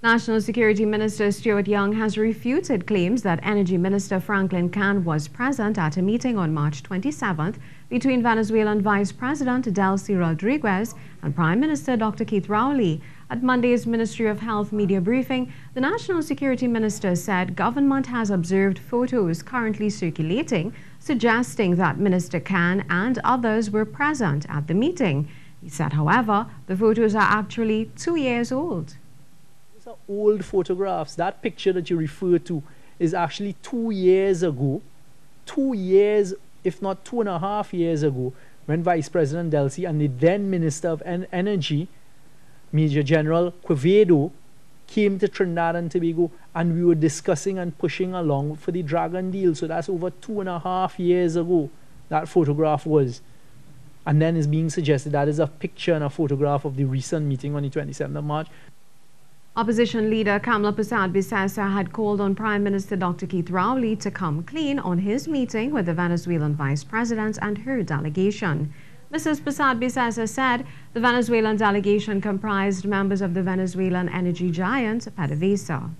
National Security Minister Stuart Young has refuted claims that Energy Minister Franklin Khan was present at a meeting on March 27th between Venezuelan Vice President Delcy Rodriguez and Prime Minister Dr. Keith Rowley. At Monday's Ministry of Health media briefing, the National Security Minister said government has observed photos currently circulating suggesting that Minister Khan and others were present at the meeting. He said, however, the photos are actually two years old are old photographs. That picture that you refer to is actually two years ago. Two years, if not two and a half years ago, when Vice President Delcy and the then Minister of en Energy, Major General Quevedo, came to Trinidad and Tobago and we were discussing and pushing along for the Dragon deal. So that's over two and a half years ago that photograph was. And then is being suggested that is a picture and a photograph of the recent meeting on the 27th of March. Opposition leader Kamla Persad Bissessar had called on Prime Minister Dr. Keith Rowley to come clean on his meeting with the Venezuelan vice president and her delegation. Mrs. Persad Bissessar said the Venezuelan delegation comprised members of the Venezuelan energy giant PDVSA.